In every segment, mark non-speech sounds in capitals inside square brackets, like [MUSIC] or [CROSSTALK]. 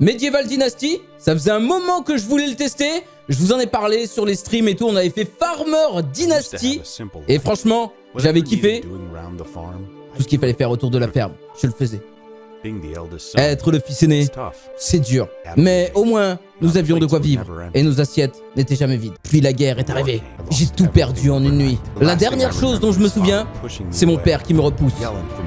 Medieval Dynasty, ça faisait un moment que je voulais le tester. Je vous en ai parlé sur les streams et tout. On avait fait Farmer Dynasty. Et franchement, j'avais kiffé. Tout ce qu'il fallait faire autour de la ferme, je le faisais. Être le fils aîné, c'est dur. Mais au moins, nous avions de quoi vivre. Et nos assiettes n'étaient jamais vides. Puis la guerre est arrivée. J'ai tout perdu en une nuit. La dernière chose dont je me souviens, c'est mon père qui me repousse,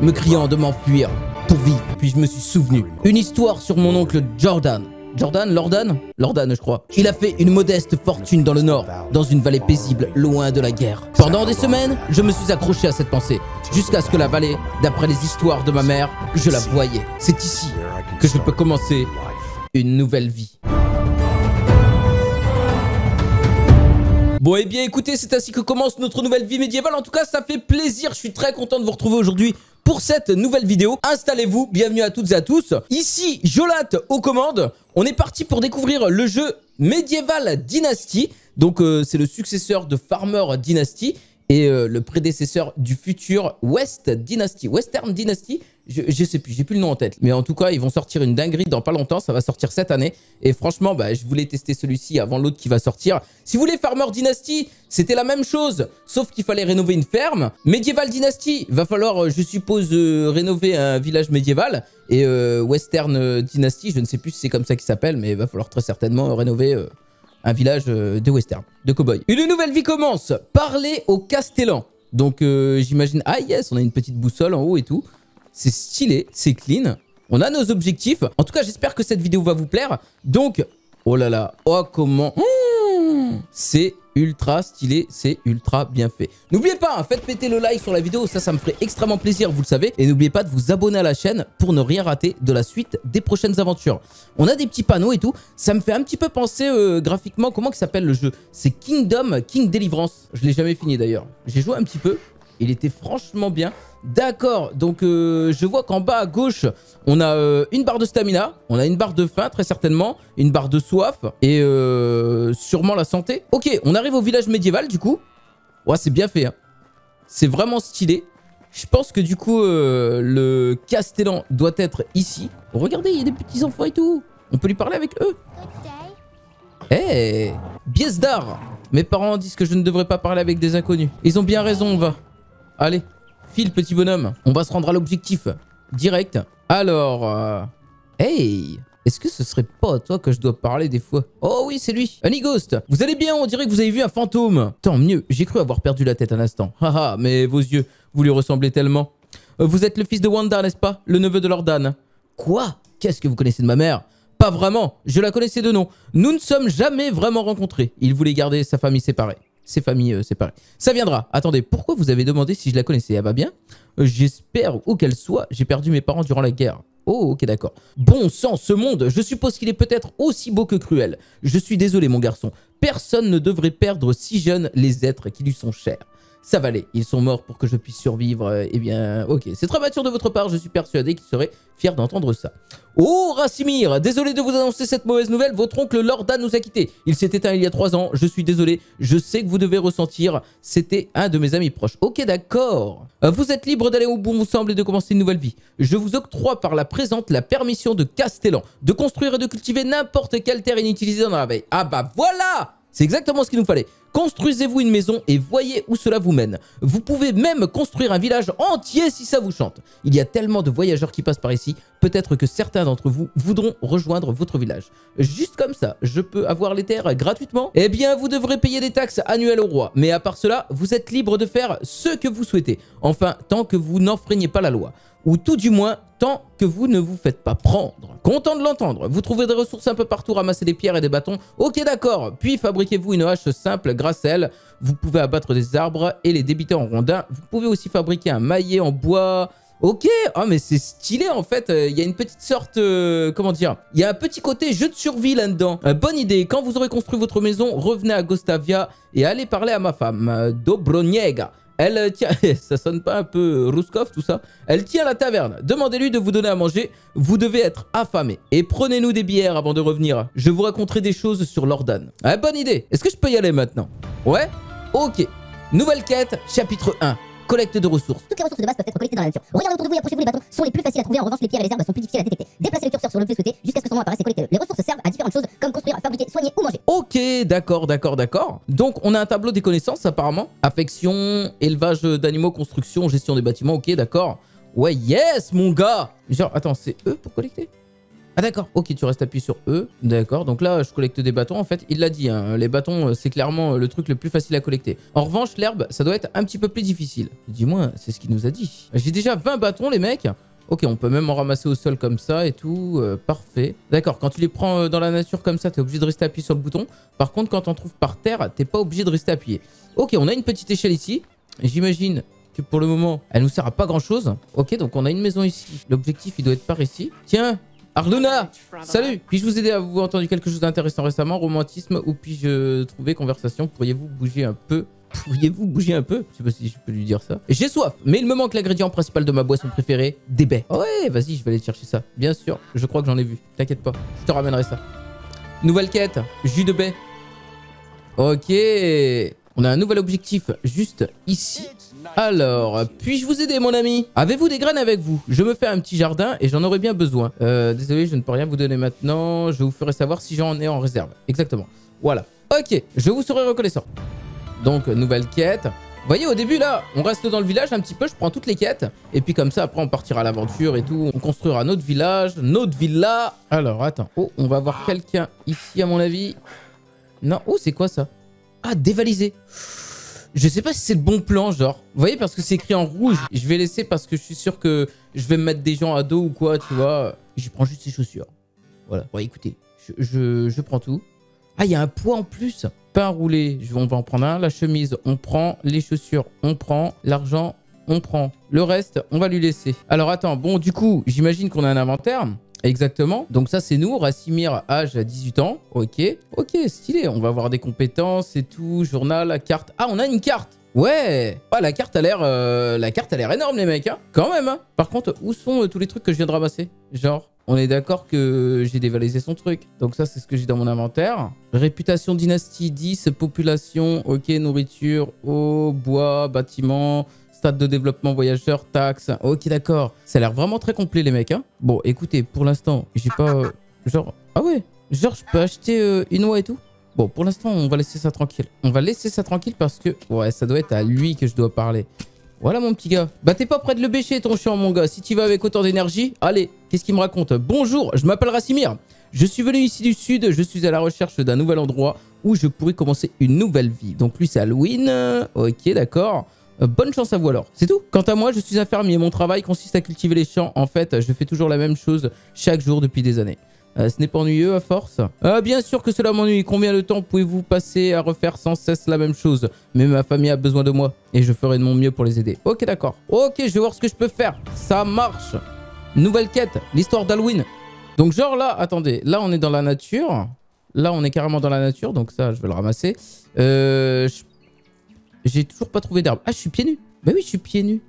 me criant de m'enfuir pour vivre. Puis je me suis souvenu. Une histoire sur mon oncle Jordan. Jordan, Lordan? Lordan, je crois. Il a fait une modeste fortune dans le nord, dans une vallée paisible, loin de la guerre. Pendant des semaines, je me suis accroché à cette pensée, jusqu'à ce que la vallée, d'après les histoires de ma mère, je la voyais. C'est ici que je peux commencer une nouvelle vie. Bon, et eh bien écoutez, c'est ainsi que commence notre nouvelle vie médiévale. En tout cas, ça fait plaisir. Je suis très content de vous retrouver aujourd'hui pour cette nouvelle vidéo. Installez-vous, bienvenue à toutes et à tous. Ici, Jolat aux commandes. On est parti pour découvrir le jeu Medieval Dynasty. Donc, euh, c'est le successeur de Farmer Dynasty et euh, le prédécesseur du futur West Dynasty, Western Dynasty. Je, sais plus, j'ai plus le nom en tête. Mais en tout cas, ils vont sortir une dinguerie dans pas longtemps. Ça va sortir cette année. Et franchement, bah, je voulais tester celui-ci avant l'autre qui va sortir. Si vous voulez Farmer Dynasty, c'était la même chose. Sauf qu'il fallait rénover une ferme. Medieval Dynasty, va falloir, euh, je suppose, euh, rénover un village médiéval. Et Western Dynasty, je ne sais plus si c'est comme ça qu'il s'appelle. Mais il va falloir très certainement rénover un village euh, de western, de cowboy. Une nouvelle vie commence. Parler au Castellan. Donc euh, j'imagine, ah yes, on a une petite boussole en haut et tout. C'est stylé, c'est clean. On a nos objectifs. En tout cas, j'espère que cette vidéo va vous plaire. Donc, oh là là, oh comment... Mmh. c'est ultra stylé, c'est ultra bien fait. N'oubliez pas, hein, faites péter le like sur la vidéo, ça, ça me ferait extrêmement plaisir, vous le savez. Et n'oubliez pas de vous abonner à la chaîne pour ne rien rater de la suite des prochaines aventures. On a des petits panneaux et tout, ça me fait un petit peu penser euh, graphiquement, comment s'appelle le jeu? C'est Kingdom King Deliverance. Je l'ai jamais fini d'ailleurs. J'ai joué un petit peu, il était franchement bien. D'accord, donc euh, je vois qu'en bas à gauche, on a euh, une barre de stamina, on a une barre de faim très certainement, une barre de soif et euh, sûrement la santé. Ok, on arrive au village médiéval du coup. Ouais, c'est bien fait. Hein. C'est vraiment stylé. Je pense que du coup, le Castellan doit être ici. regardez, il y a des petits enfants et tout. On peut lui parler avec eux. Eh, hey, Biesdar Mes parents disent que je ne devrais pas parler avec des inconnus. Ils ont bien raison, on va. Allez. File, petit bonhomme. On va se rendre à l'objectif. Direct. Alors... Euh, hey est-ce que ce serait pas à toi que je dois parler des fois? Oh oui, c'est lui Honey Ghost Vous allez bien? On dirait que vous avez vu un fantôme Tant mieux, j'ai cru avoir perdu la tête un instant. [LAUGHS] Haha, mais vos yeux, vous lui ressemblez tellement. Euh, vous êtes le fils de Wanda, n'est-ce pas? Le neveu de Lordan. Quoi? Qu'est-ce que vous connaissez de ma mère? Pas vraiment, je la connaissais de nom. Nous ne sommes jamais vraiment rencontrés. Il voulait garder sa famille séparée ces familles euh, séparées. Ça viendra. Attendez, pourquoi vous avez demandé si je la connaissais? Elle va bien euh, J'espère, où qu'elle soit, j'ai perdu mes parents durant la guerre. Oh, ok, d'accord. Bon sang, ce monde, je suppose qu'il est peut-être aussi beau que cruel. Je suis désolé, mon garçon. Personne ne devrait perdre si jeune les êtres qui lui sont chers ça va aller. Ils sont morts pour que je puisse survivre. Euh, eh bien, ok. C'est très mature de votre part. Je suis persuadé qu'il serait fier d'entendre ça. Oh, Rassimir Désolé de vous annoncer cette mauvaise nouvelle. Votre oncle Lorda nous a quittés. Il s'est éteint il y a trois ans. Je suis désolé. Je sais que vous devez ressentir. C'était un de mes amis proches. Ok, d'accord. Euh, vous êtes libre d'aller où bon vous semble et de commencer une nouvelle vie. Je vous octroie par la présente la permission de Castellan de construire et de cultiver n'importe quelle terre inutilisée dans la veille. Ah bah voilà c'est exactement ce qu'il nous fallait. Construisez-vous une maison et voyez où cela vous mène. Vous pouvez même construire un village entier si ça vous chante. Il y a tellement de voyageurs qui passent par ici, peut-être que certains d'entre vous voudront rejoindre votre village. Juste comme ça, je peux avoir les terres gratuitement Eh bien, vous devrez payer des taxes annuelles au roi. Mais à part cela, vous êtes libre de faire ce que vous souhaitez. Enfin, tant que vous n'enfreignez pas la loi ou tout du moins tant que vous ne vous faites pas prendre. Content de l'entendre, vous trouvez des ressources un peu partout, ramasser des pierres et des bâtons, ok d'accord, puis fabriquez-vous une hache simple grâce à elle, vous pouvez abattre des arbres et les débiter en rondins, vous pouvez aussi fabriquer un maillet en bois, Ok, oh mais c'est stylé en fait, il y a une petite sorte, euh, comment dire, il y a un petit côté jeu de survie là-dedans. Euh, bonne idée, quand vous aurez construit votre maison, revenez à Gostavia et allez parler à ma femme, euh, Dobroniega. Elle euh, tient... [LAUGHS] ça sonne pas un peu Rouskov tout ça Elle tient la taverne. Demandez-lui de vous donner à manger. Vous devez être affamé. Et prenez-nous des bières avant de revenir. Je vous raconterai des choses sur Lordan. Ah, bonne idée. Est-ce que je peux y aller maintenant? Ouais? Ok. Nouvelle quête, chapitre 1. Collecte de ressources. Toutes les ressources de base peuvent être collectées dans la nature. Regardez autour de vous et approchez-vous, les bâtons sont les plus faciles à trouver. En revanche, les pierres et les herbes sont plus difficiles à détecter. Déplacez le curseur sur l'objet souhaité jusqu'à ce que son nom apparaisse et collectez-le. Les ressources servent à différentes choses comme construire, fabriquer, soigner ou manger. Ok, d'accord, d'accord, d'accord. Donc, on a un tableau des connaissances, apparemment. Affection, élevage d'animaux, construction, gestion des bâtiments. Ok, d'accord. Ouais, yes, mon gars Genre, attends, c'est E pour collecter? Ah d'accord, ok, tu restes appuyé sur E. D'accord, donc là, je collecte des bâtons. En fait, il l'a dit, hein, les bâtons, euh, c'est clairement le truc le plus facile à collecter. En revanche, l'herbe, ça doit être un petit peu plus difficile. Dis-moi, c'est ce qu'il nous a dit. J'ai déjà 20 bâtons, les mecs. Ok, on peut même en ramasser au sol comme ça et tout. euh, parfait. D'accord, quand tu les prends euh, dans la nature comme ça, t'es obligé de rester appuyé sur le bouton. Par contre, quand t'en trouves par terre, t'es pas obligé de rester appuyé. Ok, on a une petite échelle ici. J'imagine que pour le moment, elle nous sert à pas grand chose. Ok, donc on a une maison ici. L'objectif, il doit être par ici. Tiens, Arluna Salut Puis-je vous aider à vous entendu quelque chose d'intéressant récemment? Romantisme ou puis-je trouver conversation? Pourriez-vous bouger un peu? Pourriez-vous bouger un peu? Je sais pas si je peux lui dire ça. J'ai soif, mais il me manque l'ingrédient principal de ma boisson préférée, des baies. Ouais, vas-y, je vais aller chercher ça. Bien sûr, je crois que j'en ai vu. T'inquiète pas, je te ramènerai ça. Nouvelle quête, jus de baie. Ok, on a un nouvel objectif juste ici. Alors, puis-je vous aider, mon ami? Avez-vous des graines avec vous? Je me fais un petit jardin et j'en aurais bien besoin. Euh, désolé, je ne peux rien vous donner maintenant. Je vous ferai savoir si j'en ai en réserve. Exactement. Voilà. Ok, je vous serai reconnaissant. Donc, nouvelle quête. Vous voyez, au début, là, on reste dans le village un petit peu. Je prends toutes les quêtes. Et puis, comme ça, après, on partira à l'aventure et tout. On construira notre village, notre villa. Alors, attends. Oh, on va voir quelqu'un ici, à mon avis. Non. Oh, c'est quoi ça? Ah, dévaliser. Je sais pas si c'est le bon plan, genre. Vous voyez, parce que c'est écrit en rouge. Je vais laisser parce que je suis sûr que je vais me mettre des gens à dos ou quoi, tu vois. Je prends juste ces chaussures. Voilà. Bon, écoutez, je, prends tout. Ah, il y a un poids en plus. Pain roulé, on va en prendre un. La chemise, on prend. Les chaussures, on prend. L'argent, on prend. Le reste, on va lui laisser. Alors, attends. Bon, du coup, j'imagine qu'on a un inventaire. Exactement. Donc ça, c'est nous. Rassimir, âge 18 ans. Ok. Ok, stylé. On va avoir des compétences et tout. Journal, carte. Ah, on a une carte. Ouais Ah, la carte a l'air euh, la carte a l'air énorme, les mecs, hein Quand même, hein Par contre, où sont euh, tous les trucs que je viens de ramasser? Genre, on est d'accord que j'ai dévalisé son truc. Donc ça, c'est ce que j'ai dans mon inventaire. Réputation dynastie 10, population, ok, nourriture, eau, bois, bâtiment, stade de développement voyageur, taxes. Ok, d'accord. Ça a l'air vraiment très complet, les mecs, hein Bon, écoutez, pour l'instant, j'ai pas... euh, genre... Ah ouais Genre, je peux acheter euh, une oie et tout Bon, pour l'instant, on va laisser ça tranquille. On va laisser ça tranquille parce que... Ouais, ça doit être à lui que je dois parler. Voilà, mon petit gars. Bah, t'es pas prêt de le bêcher, ton chiant, mon gars. Si tu vas avec autant d'énergie... Allez, qu'est-ce qu'il me raconte? Bonjour, je m'appelle Rassimir. Je suis venu ici du sud. Je suis à la recherche d'un nouvel endroit où je pourrais commencer une nouvelle vie. Donc, lui, c'est Halloween. Ok, d'accord. Euh, Bonne chance à vous alors. C'est tout. Quant à moi, je suis un fermier. Mon travail consiste à cultiver les champs. En fait, je fais toujours la même chose chaque jour depuis des années. Euh, ce n'est pas ennuyeux à force Euh, Bien sûr que cela m'ennuie. Combien de temps pouvez-vous passer à refaire sans cesse la même chose Mais ma famille a besoin de moi et je ferai de mon mieux pour les aider. Ok, d'accord. Ok, je vais voir ce que je peux faire. Ça marche. Nouvelle quête, l'histoire d'Halloween. Donc genre là, attendez, là on est dans la nature. Là on est carrément dans la nature, donc ça je vais le ramasser. Euh, je- J'ai toujours pas trouvé d'herbe. Ah, je suis pieds nus. Bah oui, je suis pieds nus.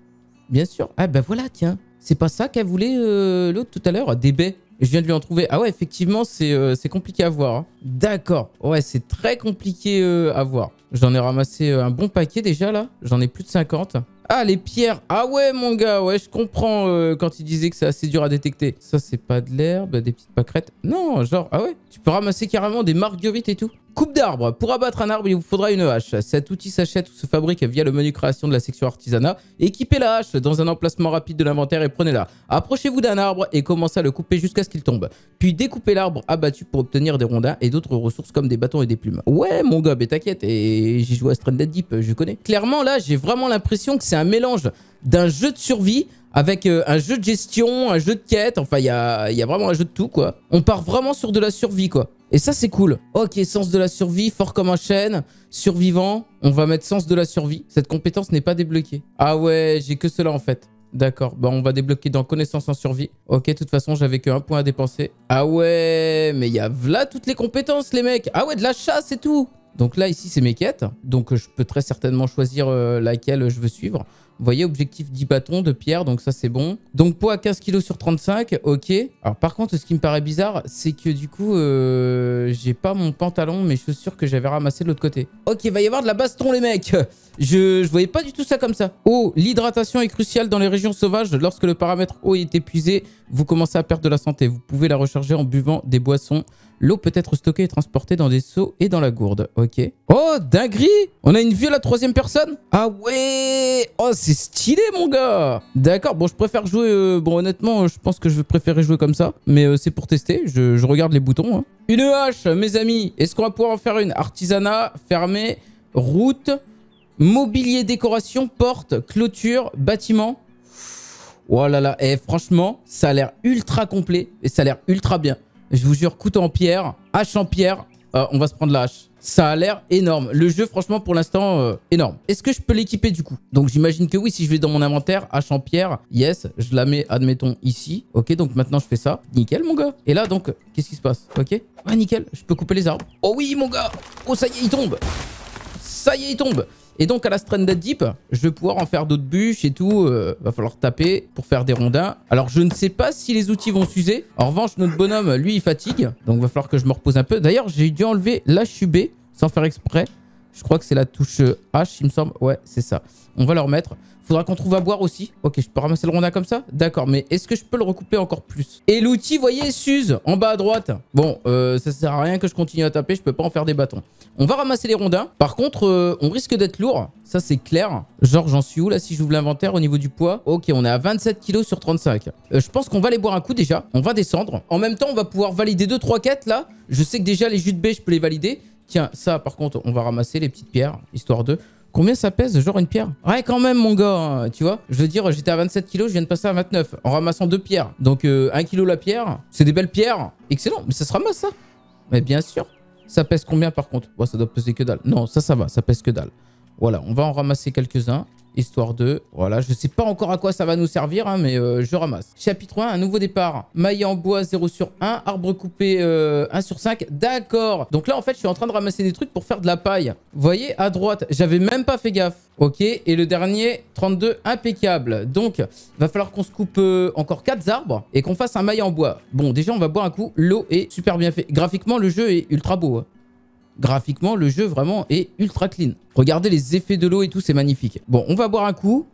Bien sûr. Ah bah voilà, tiens. C'est pas ça qu'a voulu euh, l'autre tout à l'heure Des baies. Je viens de lui en trouver. Ah ouais, effectivement, c'est euh, compliqué à voir. hein. D'accord. Ouais, c'est très compliqué euh, à voir. J'en ai ramassé un bon paquet déjà là. J'en ai plus de 50. Ah, les pierres. Ah ouais, mon gars. Ouais, je comprends quand il disait que c'est assez dur à détecter. Ça, c'est pas de l'herbe, des petites pâquerettes. Non, genre, ah ouais. Tu peux ramasser carrément des marguerites et tout. Coupe d'arbre. Pour abattre un arbre, il vous faudra une hache. Cet outil s'achète ou se fabrique via le menu création de la section artisanat. Équipez la hache dans un emplacement rapide de l'inventaire et prenez-la. Approchez-vous d'un arbre et commencez à le couper jusqu'à ce qu'il tombe. Puis découpez l'arbre abattu pour obtenir des rondins et d'autres ressources comme des bâtons et des plumes. Ouais, mon gars, mais t'inquiète, et j'ai joué à Stranded Deep, je connais. Clairement, là, j'ai vraiment l'impression que c'est un mélange d'un jeu de survie avec euh, un jeu de gestion, un jeu de quête. Enfin, il y a, vraiment un jeu de tout, quoi. On part vraiment sur de la survie, quoi. Et ça, c'est cool. Ok, sens de la survie, fort comme un chêne, survivant. On va mettre sens de la survie. Cette compétence n'est pas débloquée. Ah ouais, j'ai que cela, en fait. D'accord, bah on va débloquer dans connaissance en survie. Ok, de toute façon, j'avais que un point à dépenser. Ah ouais, mais il y a là toutes les compétences, les mecs. Ah ouais, de la chasse et tout. Donc là, ici, c'est mes quêtes. Donc, je peux très certainement choisir euh, laquelle je veux suivre. Vous voyez, objectif 10 bâtons de pierre, donc ça c'est bon. Donc poids 15 kg sur 35, ok. Alors par contre, ce qui me paraît bizarre, c'est que du coup, euh, j'ai pas mon pantalon, mes chaussures que j'avais ramassées de l'autre côté. Ok, il va y avoir de la baston les mecs Je, je voyais pas du tout ça comme ça. Oh, l'hydratation est cruciale dans les régions sauvages. Lorsque le paramètre eau est épuisé, vous commencez à perdre de la santé. Vous pouvez la recharger en buvant des boissons. L'eau peut être stockée et transportée dans des seaux et dans la gourde. Ok. Oh, dinguerie On a une vue à la troisième personne? Ah ouais Oh, c'est stylé, mon gars D'accord, bon, je préfère jouer... euh, bon, honnêtement, je pense que je vais préférer jouer comme ça. Mais euh, c'est pour tester. Je, je regarde les boutons. hein. Une hache, mes amis. Est-ce qu'on va pouvoir en faire une? Artisanat, fermé, route, mobilier, décoration, porte, clôture, bâtiment. Oh là là, et franchement, ça a l'air ultra complet et ça a l'air ultra bien. Je vous jure, couteau en pierre, hache en pierre, euh, on va se prendre la hache. Ça a l'air énorme. Le jeu, franchement, pour l'instant, euh, énorme. Est-ce que je peux l'équiper du coup? Donc j'imagine que oui, si je vais dans mon inventaire, hache en pierre, yes, je la mets, admettons, ici. Ok, donc maintenant je fais ça. Nickel, mon gars. Et là, donc, qu'est-ce qui se passe? Ok Ouais, nickel, je peux couper les arbres. Oh oui, mon gars Oh, ça y est, il tombe Ça y est, il tombe et donc à la Stranded Deep, je vais pouvoir en faire d'autres bûches et tout. euh, va falloir taper pour faire des rondins. Alors je ne sais pas si les outils vont s'user. En revanche, notre bonhomme, lui, il fatigue. Donc va falloir que je me repose un peu. D'ailleurs, j'ai dû enlever l'HUB sans faire exprès. Je crois que c'est la touche H, il me semble. Ouais, c'est ça. On va le remettre. Faudra qu'on trouve à boire aussi. Ok, je peux ramasser le rondin comme ça D'accord, mais est-ce que je peux le recouper encore plus Et l'outil, voyez, s'use en bas à droite. Bon, euh, ça sert à rien que je continue à taper. Je peux pas en faire des bâtons. On va ramasser les rondins. Par contre, euh, on risque d'être lourd. Ça, c'est clair. Genre, j'en suis où là si j'ouvre l'inventaire au niveau du poids Ok, on est à 27 kg sur 35. Euh, je pense qu'on va aller boire un coup déjà. On va descendre. En même temps, on va pouvoir valider 2-3 quêtes là. Je sais que déjà, les jus de baie, je peux les valider. Tiens, ça, par contre, on va ramasser les petites pierres, histoire de... Combien ça pèse Genre une pierre? Ouais, quand même, mon gars, hein, tu vois. Je veux dire, j'étais à 27 kilos, je viens de passer à 29 en ramassant deux pierres. Donc, euh, 1 kilo la pierre, c'est des belles pierres. Excellent, mais ça se ramasse, ça Mais bien sûr. Ça pèse combien, par contre? Bon, ça doit peser que dalle. Non, ça, ça va, ça pèse que dalle. Voilà, on va en ramasser quelques-uns. Histoire de... Voilà, je sais pas encore à quoi ça va nous servir, hein, mais euh, je ramasse. Chapitre 1, un nouveau départ. Maille en bois 0 sur 1. Arbre coupé euh, 1 sur 5. D'accord. Donc là, en fait, je suis en train de ramasser des trucs pour faire de la paille. Vous voyez, à droite, j'avais même pas fait gaffe. Ok, et le dernier, 32, impeccable. Donc, va falloir qu'on se coupe euh, encore 4 arbres et qu'on fasse un maille en bois. Bon, déjà, on va boire un coup. L'eau est super bien fait. Graphiquement, le jeu est ultra beau. hein. Graphiquement, le jeu vraiment est ultra clean. Regardez les effets de l'eau et tout, c'est magnifique. Bon, on va boire un coup.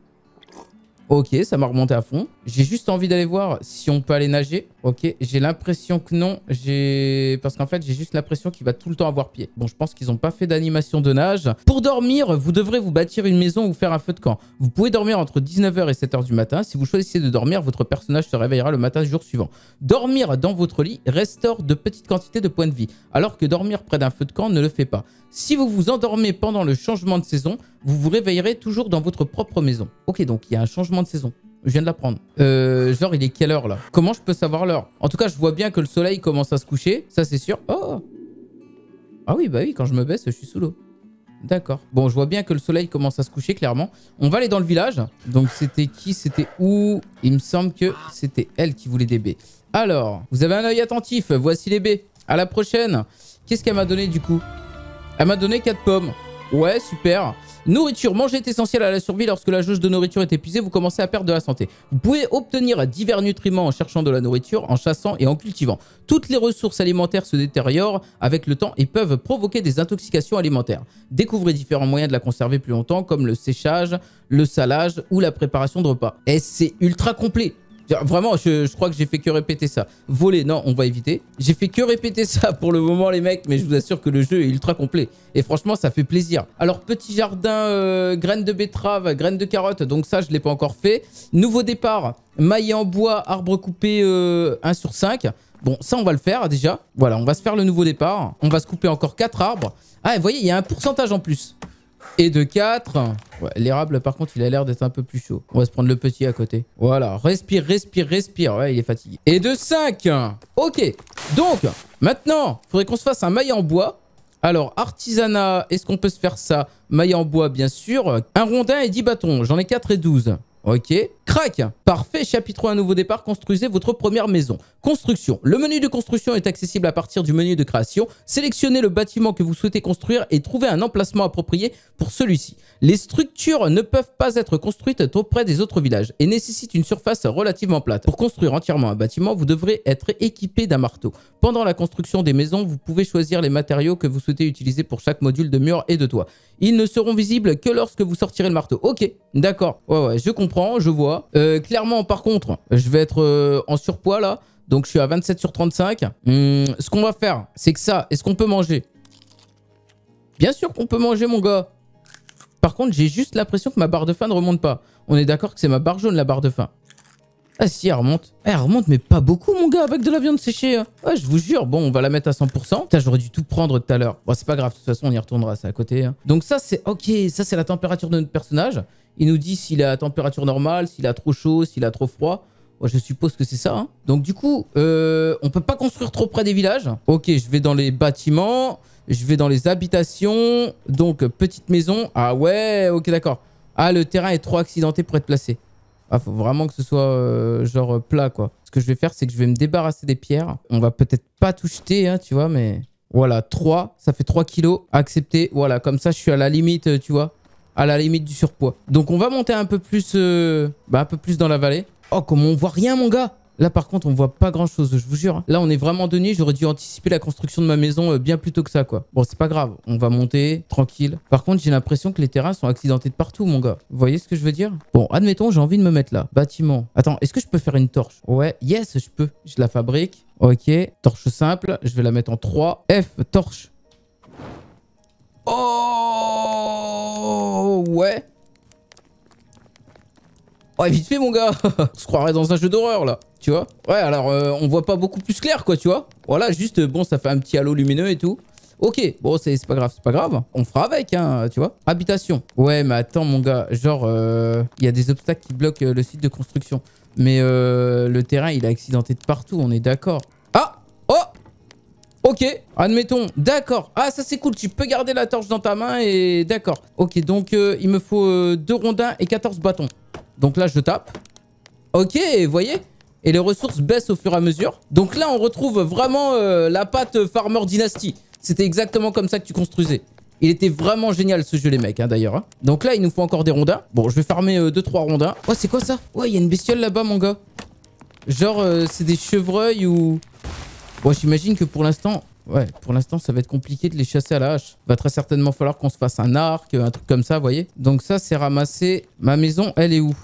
Ok, ça m'a remonté à fond. J'ai juste envie d'aller voir si on peut aller nager. Ok, j'ai l'impression que non. J'ai Parce qu'en fait, j'ai juste l'impression qu'il va tout le temps avoir pied. Bon, je pense qu'ils n'ont pas fait d'animation de nage. Pour dormir, vous devrez vous bâtir une maison ou faire un feu de camp. Vous pouvez dormir entre 19h et 7h du matin. Si vous choisissez de dormir, votre personnage se réveillera le matin du jour suivant. Dormir dans votre lit restaure de petites quantités de points de vie, alors que dormir près d'un feu de camp ne le fait pas. Si vous vous endormez pendant le changement de saison, vous vous réveillerez toujours dans votre propre maison. Ok, donc il y a un changement de saison. Je viens de l'apprendre. Euh, genre, il est quelle heure là? Comment je peux savoir l'heure? En tout cas, je vois bien que le soleil commence à se coucher. Ça, c'est sûr. Oh Ah oui, bah oui, quand je me baisse, je suis sous l'eau. D'accord. Bon, je vois bien que le soleil commence à se coucher, clairement. On va aller dans le village. Donc, c'était qui? C'était où? Il me semble que c'était elle qui voulait des baies. Alors, vous avez un œil attentif. Voici les baies. À la prochaine. Qu'est-ce qu'elle m'a donné, du coup? Elle m'a donné 4 pommes. Ouais, super. Nourriture. Manger est essentiel à la survie. Lorsque la jauge de nourriture est épuisée, vous commencez à perdre de la santé. Vous pouvez obtenir divers nutriments en cherchant de la nourriture, en chassant et en cultivant. Toutes les ressources alimentaires se détériorent avec le temps et peuvent provoquer des intoxications alimentaires. Découvrez différents moyens de la conserver plus longtemps, comme le séchage, le salage ou la préparation de repas. Et c'est ultra complet. Vraiment, je, crois que j'ai fait que répéter ça. Voler, non, on va éviter. J'ai fait que répéter ça pour le moment, les mecs, mais je vous assure que le jeu est ultra complet. Et franchement, ça fait plaisir. Alors, petit jardin, euh, graines de betterave, graines de carottes, donc ça, je ne l'ai pas encore fait. Nouveau départ, maille en bois, arbre coupé euh, 1 sur 5. Bon, ça, on va le faire déjà. Voilà, on va se faire le nouveau départ. On va se couper encore 4 arbres. Ah, et vous voyez, il y a un pourcentage en plus. Et de 4. Ouais, L'érable, par contre, il a l'air d'être un peu plus chaud. On va se prendre le petit à côté. Voilà, respire, respire, respire. Ouais, il est fatigué. Et de 5. Ok. Donc, maintenant, il faudrait qu'on se fasse un maille en bois. Alors, artisanat, est-ce qu'on peut se faire ça? Maille en bois, bien sûr. Un rondin et 10 bâtons. J'en ai 4 et 12. Ok. Crac Parfait, chapitre 1, nouveau départ, construisez votre première maison. Construction. Le menu de construction est accessible à partir du menu de création. Sélectionnez le bâtiment que vous souhaitez construire et trouvez un emplacement approprié pour celui-ci. Les structures ne peuvent pas être construites trop près des autres villages et nécessitent une surface relativement plate. Pour construire entièrement un bâtiment, vous devrez être équipé d'un marteau. Pendant la construction des maisons, vous pouvez choisir les matériaux que vous souhaitez utiliser pour chaque module de mur et de toit. Ils ne seront visibles que lorsque vous sortirez le marteau. Ok, d'accord. Ouais, ouais, je comprends, je vois. Euh, clairement, par contre, je vais être euh, en surpoids là. Donc, je suis à 27 sur 35. Hum, ce qu'on va faire, c'est que ça, est-ce qu'on peut manger? Bien sûr qu'on peut manger, mon gars. Par contre, j'ai juste l'impression que ma barre de faim ne remonte pas. On est d'accord que c'est ma barre jaune, la barre de faim. Ah si, elle remonte. Eh, elle remonte, mais pas beaucoup, mon gars, avec de la viande séchée. hein. Ouais, je vous jure. Bon, on va la mettre à 100%. Putain, j'aurais dû tout prendre tout à l'heure. Bon, c'est pas grave. De toute façon, on y retournera. C'est à côté. hein. Donc ça, c'est... Ok, ça, c'est la température de notre personnage. Il nous dit s'il est à température normale, s'il a trop chaud, s'il a trop froid. Je suppose que c'est ça. hein. Donc du coup, euh, on peut pas construire trop près des villages. Ok, je vais dans les bâtiments. Je vais dans les habitations. Donc, petite maison. Ah ouais, ok, d'accord. Ah, le terrain est trop accidenté pour être placé. Ah, faut vraiment que ce soit euh, genre euh, plat, quoi. Ce que je vais faire, c'est que je vais me débarrasser des pierres. On va peut-être pas tout jeter, hein, tu vois, mais... Voilà, 3. Ça fait 3 kilos. Accepté. Voilà, comme ça, je suis à la limite, euh, tu vois. À la limite du surpoids. Donc, on va monter un peu plus... bah, un peu plus dans la vallée. Oh, comment on voit rien, mon gars Là, par contre, on voit pas grand-chose, je vous jure. Là, on est vraiment nuit. J'aurais dû anticiper la construction de ma maison euh, bien plus tôt que ça, quoi. Bon, c'est pas grave. On va monter, tranquille. Par contre, j'ai l'impression que les terrains sont accidentés de partout, mon gars. Vous voyez ce que je veux dire? Bon, admettons, j'ai envie de me mettre là. Bâtiment. Attends, est-ce que je peux faire une torche? Ouais, yes, je peux. Je la fabrique. Ok, torche simple. Je vais la mettre en 3. F, torche. Oh Ouais. Ouais, vite fait, mon gars. [LAUGHS] On se croirait dans un jeu d'horreur, là. Tu vois? Ouais, alors, euh, on voit pas beaucoup plus clair, quoi, tu vois? Voilà, juste, bon, ça fait un petit halo lumineux et tout. Ok, bon, c'est pas grave, c'est pas grave. On fera avec, hein, tu vois? Habitation. Ouais, mais attends, mon gars. Genre, euh, il y a des obstacles qui bloquent euh, le site de construction. Mais euh, le terrain, il est accidenté de partout, on est d'accord. Ah Oh Ok, admettons, d'accord. Ah, ça c'est cool, tu peux garder la torche dans ta main et d'accord. Ok, donc il me faut euh, deux rondins et 14 bâtons. Donc là, je tape. Ok, vous voyez Et les ressources baissent au fur et à mesure. Donc là, on retrouve vraiment euh, la patte Farmer Dynasty. C'était exactement comme ça que tu construisais. Il était vraiment génial ce jeu les mecs hein, d'ailleurs. hein. Donc là il nous faut encore des rondins. Bon je vais farmer 2-3 rondins. Ouais c'est quoi ça? Ouais il y a une bestiole là-bas mon gars. Genre euh, c'est des chevreuils ou... Bon j'imagine que pour l'instant... Ouais pour l'instant ça va être compliqué de les chasser à la hache. Va très certainement falloir qu'on se fasse un arc, un truc comme ça vous voyez. Donc ça c'est ramasser. Ma maison elle est où?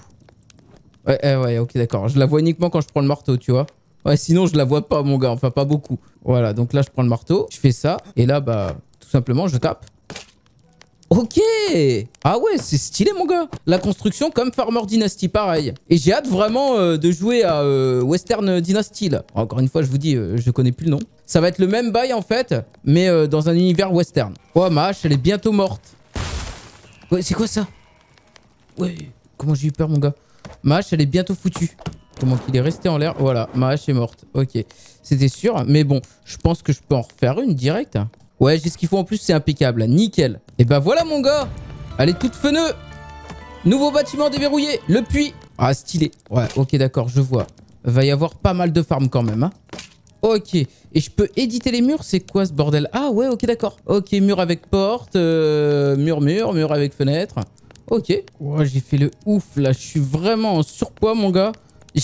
Ouais ouais, ouais ok d'accord. Je la vois uniquement quand je prends le marteau tu vois. Ouais, sinon je la vois pas mon gars, enfin pas beaucoup. Voilà, donc là je prends le marteau, je fais ça, et là bah tout simplement je tape. Ok Ah ouais, c'est stylé mon gars La construction comme Farmer Dynasty, pareil. Et j'ai hâte vraiment euh, de jouer à euh, Western Dynasty là. Encore une fois, je vous dis, euh, je connais plus le nom. Ça va être le même bail en fait, mais euh, dans un univers western. Oh, ma hache, elle est bientôt morte. Ouais, c'est quoi ça? Ouais, comment j'ai eu peur mon gars? Ma hache, elle est bientôt foutue. Comment qu'il est resté en l'air? Voilà, ma hache est morte. Ok, c'était sûr. Mais bon, je pense que je peux en refaire une direct. Ouais, j'ai ce qu'il faut en plus, c'est impeccable. Nickel. Et bah voilà mon gars Elle est toute feneux Nouveau bâtiment déverrouillé Le puits Ah, stylé. Ouais, ok, d'accord, je vois. Va y avoir pas mal de farms quand même. Hein. Ok. Et je peux éditer les murs? C'est quoi ce bordel? Ah ouais, ok, d'accord. Ok, mur avec porte, euh, mur, mur, mur avec fenêtre. Ok. Ouais, j'ai fait le ouf là. Je suis vraiment en surpoids, mon gars. [LAUGHS]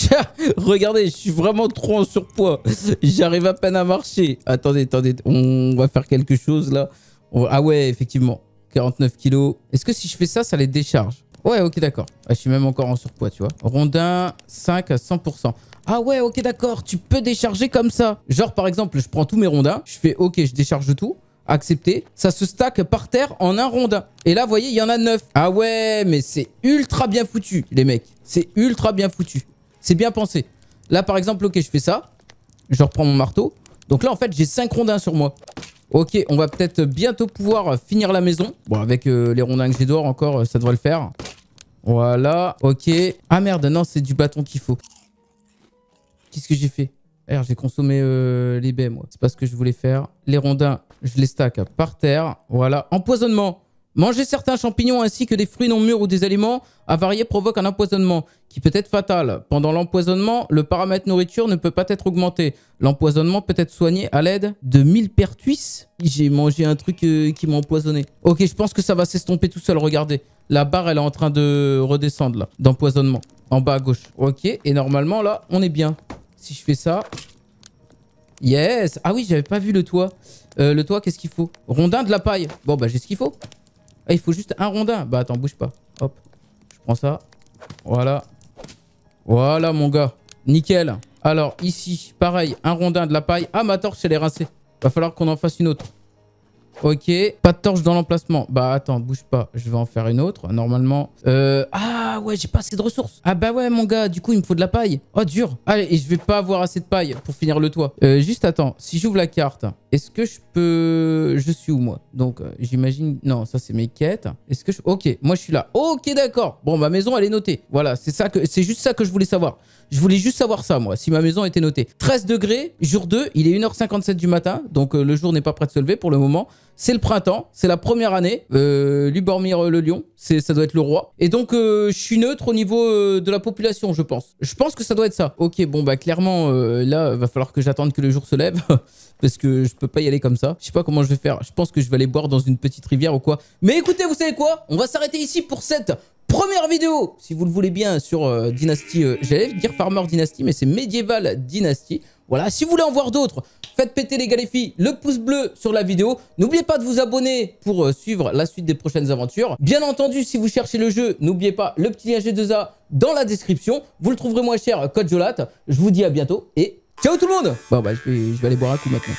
Regardez, je suis vraiment trop en surpoids. [LAUGHS] J'arrive à peine à marcher. Attendez, attendez. On va faire quelque chose là. Ah ouais, effectivement. 49 kilos. Est-ce que si je fais ça, ça les décharge Ouais, ok, d'accord. Ah, je suis même encore en surpoids, tu vois. Rondin 5 à 100%. Ah ouais, ok, d'accord. Tu peux décharger comme ça. Genre, par exemple, je prends tous mes rondins. Je fais ok, je décharge tout. Accepté. Ça se stack par terre en un rondin. Et là, vous voyez, il y en a 9. Ah ouais, mais c'est ultra bien foutu, les mecs. C'est ultra bien foutu. C'est bien pensé. Là, par exemple, ok, je fais ça. Je reprends mon marteau. Donc là, en fait, j'ai 5 rondins sur moi. Ok, on va peut-être bientôt pouvoir finir la maison. Bon, avec euh, les rondins que j'ai dehors encore, euh, ça devrait le faire. Voilà, ok. Ah merde, non, c'est du bâton qu'il faut. Qu'est-ce que j'ai fait? J'ai consommé euh, les baies, moi. C'est pas ce que je voulais faire. Les rondins, je les stack par terre. Voilà. Empoisonnement. Manger certains champignons ainsi que des fruits non mûrs ou des aliments avariés provoque un empoisonnement qui peut être fatal. Pendant l'empoisonnement, le paramètre nourriture ne peut pas être augmenté. L'empoisonnement peut être soigné à l'aide de millepertuis. J'ai mangé un truc euh, qui m'a empoisonné. Ok, je pense que ça va s'estomper tout seul. Regardez, la barre, elle est en train de redescendre là, d'empoisonnement. En bas à gauche. Ok, et normalement là, on est bien. Si je fais ça... Yes Ah oui, j'avais pas vu le toit. Euh, le toit, qu'est-ce qu'il faut? Rondin de la paille. Bon, bah j'ai ce qu'il faut. Ah, il faut juste un rondin. Bah attends, bouge pas. Hop. Je prends ça. Voilà. Voilà, mon gars. Nickel. Alors, ici, pareil, un rondin de la paille. Ah, ma torche, elle est rincée. Va falloir qu'on en fasse une autre. Ok. Pas de torche dans l'emplacement. Bah attends, bouge pas. Je vais en faire une autre. Normalement. Euh... Ah ouais, j'ai pas assez de ressources. Ah bah ouais, mon gars. Du coup, il me faut de la paille. Oh, dur. Allez, et je vais pas avoir assez de paille pour finir le toit. Euh, juste attends. Si j'ouvre la carte, est-ce que je peux... Je suis où, moi? Donc, euh, j'imagine... Non, ça, c'est mes quêtes. Est-ce que je... Ok, moi, je suis là. Ok, d'accord. Bon, ma maison, elle est notée. Voilà, c'est ça que... C'est juste ça que je voulais savoir. Je voulais juste savoir ça, moi, si ma maison était notée. 13 degrés, jour 2, il est 1h57 du matin, donc euh, le jour n'est pas prêt de se lever pour le moment. C'est le printemps, c'est la première année. Euh, Lubormir euh, le lion, ça doit être le roi. Et donc, euh, je suis neutre au niveau de la population, je pense. Je pense que ça doit être ça. Ok, bon, bah clairement, là, va falloir que j'attende que le jour se lève. [LAUGHS] parce que je peux pas y aller comme ça. Je sais pas comment je vais faire. Je pense que je vais aller boire dans une petite rivière ou quoi. Mais écoutez, vous savez quoi? On va s'arrêter ici pour cette première vidéo, si vous le voulez bien, sur euh, Dynasty, euh, j'allais dire Farmer Dynasty, mais c'est Medieval Dynasty. Voilà, si vous voulez en voir d'autres, faites péter les gars le pouce bleu sur la vidéo. N'oubliez pas de vous abonner pour euh, suivre la suite des prochaines aventures. Bien entendu, si vous cherchez le jeu, n'oubliez pas le petit lien G2A dans la description. Vous le trouverez moins cher, code Jolat. Je vous dis à bientôt et ciao tout le monde Bon bah je vais, je vais aller boire un coup maintenant.